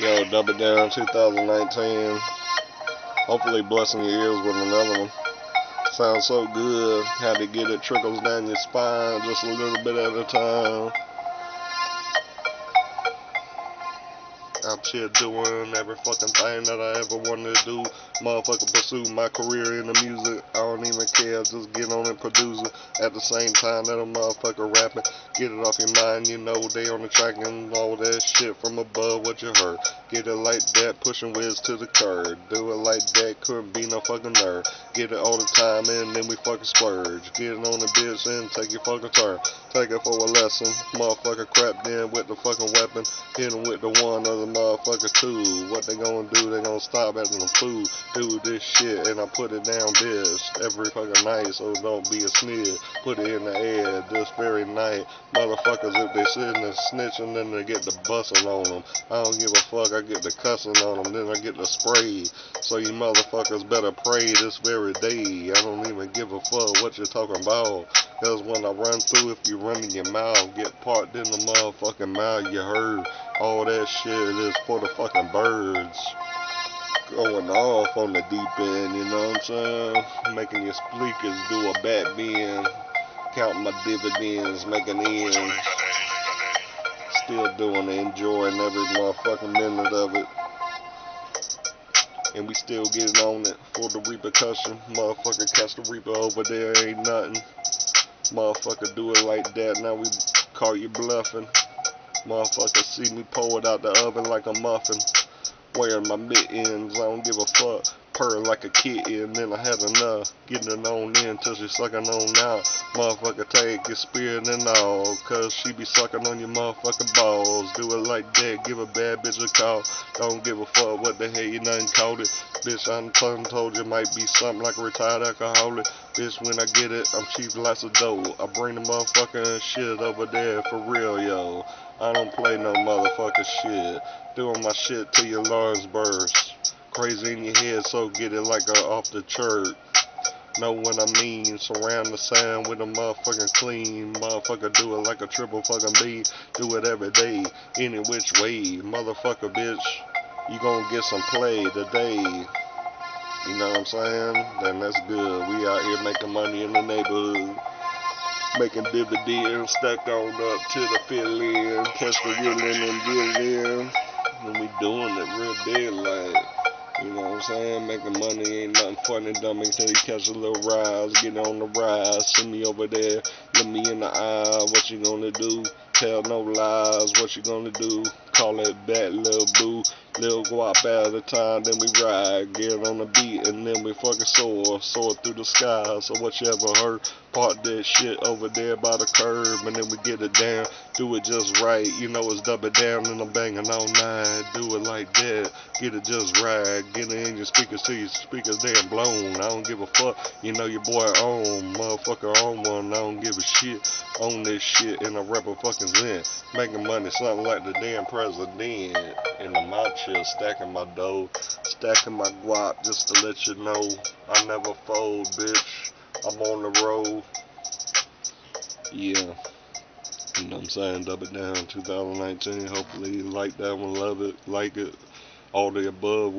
Yo, Dub It Down 2019. Hopefully blessing your ears with another one. Sounds so good. How to get it trickles down your spine just a little bit at a time. I'm here doing every fucking thing that I ever wanted to do. Motherfucker pursue my career in the music. I don't even care, just get on and produce it. At the same time that a motherfucker rapping, get it off your mind, you know they on the track and all that shit from above what you heard. Get it like that, pushing whiz to the curb. Do it like that, couldn't be no fucking nerd. Get it all the time and then we fucking splurge. Get it on the bitch and take your fucking turn. Take it for a lesson. Motherfucker crap then with the fucking weapon. Hit him with the one or the motherfucker too. What they gonna do? They gonna stop at the food. Do this shit and I put it down this every fucking night so don't be a snitch. Put it in the air this very night. Motherfuckers if they sitting and snitching then they get the busting on them. I don't give a fuck. I get the cussing on them then I get the spray. So you motherfuckers better pray this very day. I don't even give a fuck what you're talking about. Cause when I run through, if you run in your mouth, get parked in the motherfucking mouth, you heard all that shit is for the fucking birds. Going off on the deep end, you know what I'm saying? Making your speakers do a back bend, counting my dividends, making ends. Still doing it, enjoying every motherfucking minute of it and we still getting on it for the repercussion. Motherfucker catch the reaper over there, ain't nothing. Motherfucker do it like that, now we call you bluffing. Motherfucker see me pour it out the oven like a muffin. Wearing my mittens, I don't give a fuck purring like a kitten, then I had enough. Getting it on in till she sucking on out. Motherfucker take your spirit and all, cause she be sucking on your motherfucking balls. Do it like that, give a bad bitch a call. Don't give a fuck what the hell you done called it. Bitch, I'm done told you might be something like a retired alcoholic. Bitch, when I get it, I'm cheap lots of dough. I bring the motherfucking shit over there for real, yo. I don't play no motherfucker shit. Doing my shit to your lungs burst crazy in your head, so get it like a off the church. Know what I mean? Surround the sound with a motherfucking clean. Motherfucker do it like a triple fucking beat. Do it every day, any which way. Motherfucker, bitch, you gonna get some play today. You know what I'm saying? Then that's good. We out here making money in the neighborhood. Making dividends, stack on up to the fill in, catch the reeling and get in. And we doing it real big like. You know what I'm saying? Making money ain't nothing funny, dummy, until you catch a little rise. Get on the rise, send me over there, look me in the eye. What you gonna do? Tell no lies. What you gonna do? Call it back, little boo. Little guap at a time, then we ride. Get on the beat, and then we fucking soar. Soar through the sky. So what you ever heard? Park that shit over there by the curb, and then we get it down. Do it just right. You know it's double down, and I'm banging all night. Do it like that. Get it just right. Get it in your speakers till your speakers damn blown. I don't give a fuck. You know your boy on. Motherfucker on one. I don't give a shit. On this shit, and I rep a fucking Zen. Making money something like the damn president. In the mouth chill, stacking my dough. Stacking my guap just to let you know. I never fold, bitch. I'm on the road. Yeah. You know what I'm saying? Dub it down 2019. Hopefully you like that one, love it, like it, all the above.